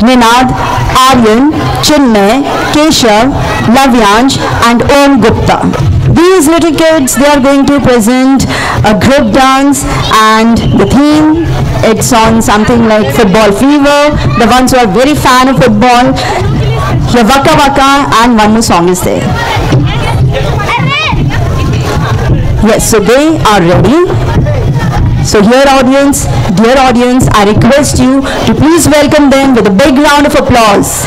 Ninad, Aryan, Chinmay, Keshav, Lavyansh and Om Gupta. These little kids, they are going to present a group dance and the theme, it's on something like football fever. The ones who are very fan of football, here Waka Waka and one more song is there. Yes, so they are ready. So here audience, dear audience, I request you to please welcome them with a big round of applause.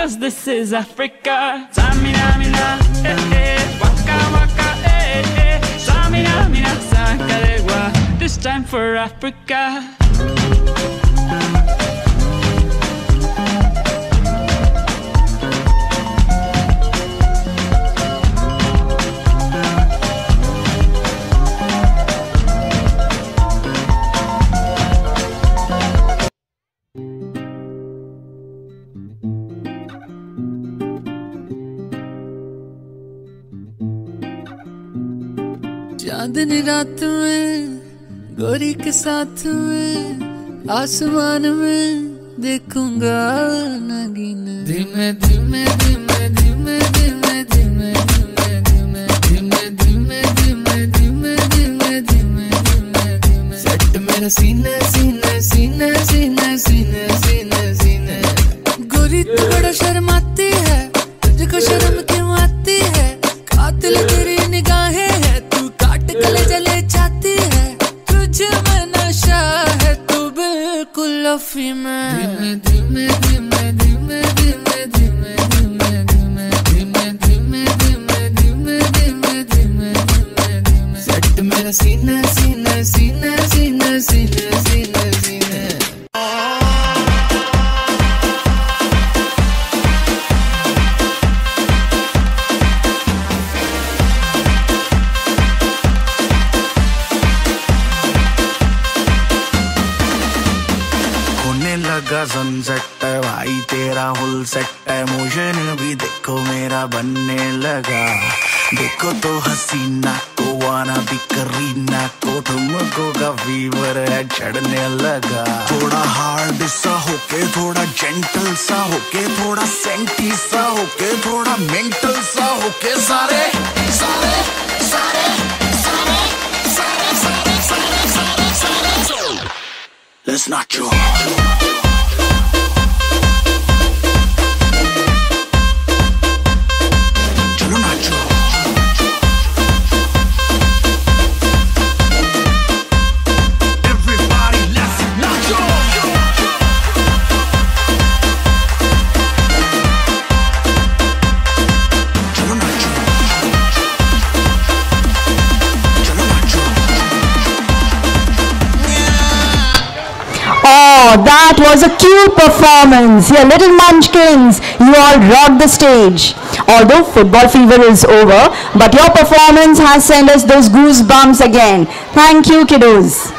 cause this is Africa. Samina, mina, eh, eh, waka, waka, eh, eh. Samina, mina, sangalewa, this time for Africa. चांदनी रात में गोरी के साथ में आसमान में देखूँगा नगीन धीमे धीमे धीमे धीमे धीमे धीमे धीमे धीमे धीमे धीमे धीमे धीमे धीमे धीमे धीमे सेट मेरा सीने सीने सीने सीने सीने सीने सीने गोरी तू बड़ा शर्माती Dime, dime. होने लगा सनसेट है भाई, तेरा फुल सेट है। मोशन भी देखो मेरा बनने लगा। देखो तो हसीना को वाना भी करीना को। तुमको का फीवर है चढ़ने लगा। थोड़ा हार्ड सा होके, थोड़ा जेंटल सा होके, थोड़ा सेंटी सा होके, थोड़ा मेंटल सा होके सारे सारे that was a cute performance. Your little munchkins, you all rocked the stage. Although football fever is over, but your performance has sent us those goosebumps again. Thank you, kiddos.